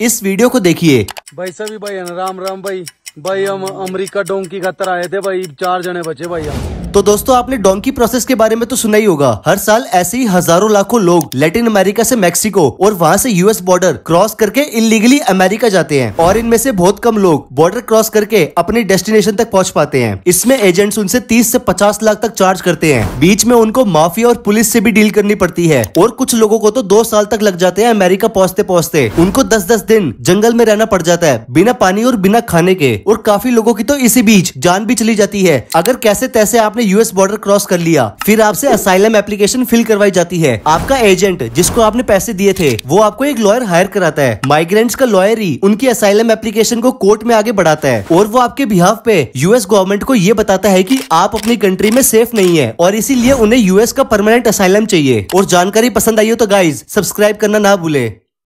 इस वीडियो को देखिए। भाई, सभी भाई राम राम भाई। भाई, हम अमेरिका डोंकी खतर आए थे भाई। चार जने बचे भाई हम। तो दोस्तों, आपने डोंकी प्रोसेस के बारे में तो सुना ही होगा। हर साल ऐसे ही हज़ारों लाखों लोग लैटिन अमेरिका से मैक्सिको और वहाँ से यूएस बॉर्डर क्रॉस करके इलीगली अमेरिका जाते हैं। और इनमें से बहुत कम लोग बॉर्डर क्रॉस करके अपने डेस्टिनेशन तक पहुँच पाते हैं। इसमें एजेंट्स उनसे तीस ऐसी पचास लाख तक चार्ज करते हैं। बीच में उनको माफिया और पुलिस ऐसी भी डील करनी पड़ती है। और कुछ लोगों को तो दो साल तक लग जाते हैं अमेरिका पहुँचते पहुँचते उनको दस दस दिन जंगल में रहना पड़ जाता है, बिना पानी और बिना खाने के। और काफ़ी लोगों की तो इसी बीच जान भी चली जाती है। अगर कैसे तैसे आपने यूएस बॉर्डर क्रॉस कर लिया। फिर आपसे असाइलम एप्लीकेशन फिल करवाई जाती है। आपका एजेंट जिसको आपने पैसे दिए थे, वो आपको एक लॉयर हायर कराता है। माइग्रेंट्स का लॉयर ही उनकी असाइलम एप्लीकेशन को कोर्ट में आगे बढ़ाता है। और वो आपके बिहाफ पे यूएस गवर्नमेंट को ये बताता है की आप अपनी कंट्री में सेफ़ नहीं है और इसीलिए उन्हें यूएस का परमानेंट असाइलम चाहिए। और जानकारी पसंद आई हो तो गाइज़ सब्सक्राइब करना ना भूले।